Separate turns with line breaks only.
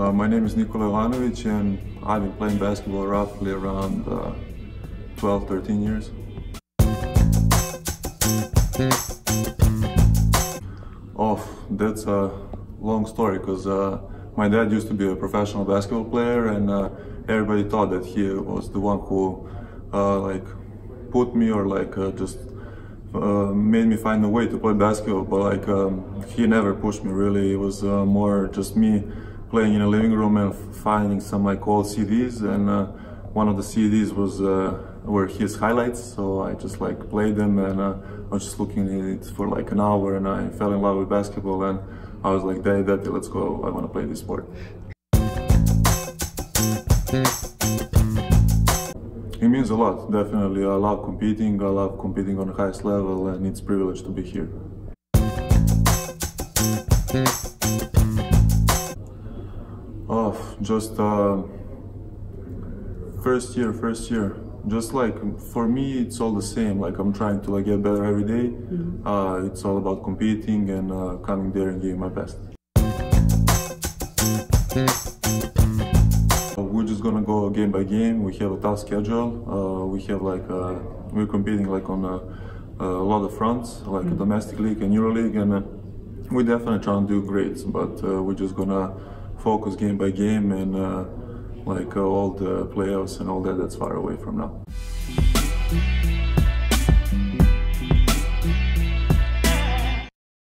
Uh, my name is Nikola Jovanovic and I've been playing basketball roughly around uh, 12, 13 years. Oh, that's a long story because uh, my dad used to be a professional basketball player and uh, everybody thought that he was the one who uh, like put me or like just uh, made me find a way to play basketball but like um, he never pushed me really it was uh, more just me playing in a living room and finding some like old CDs and uh, one of the CDs was uh, were his highlights so I just like played them and uh, I was just looking at it for like an hour and I fell in love with basketball and I was like daddy daddy let's go. I want to play this sport. It means a lot definitely. I love competing. I love competing on the highest level and it's privilege to be here just uh, first year, first year. Just like for me, it's all the same. Like I'm trying to like get better every day.
Mm-hmm.
Uh, it's all about competing and uh, coming there and giving my best. Uh, We're just gonna go game by game. We have a tough schedule. Uh, we have like uh, we're competing like on a, a lot of fronts, like
Mm-hmm.
a domestic league and EuroLeague, and uh, we definitely trying to do great. But uh, we're just gonna focus game by game and uh, like uh, all the playoffs and all that that's far away from now.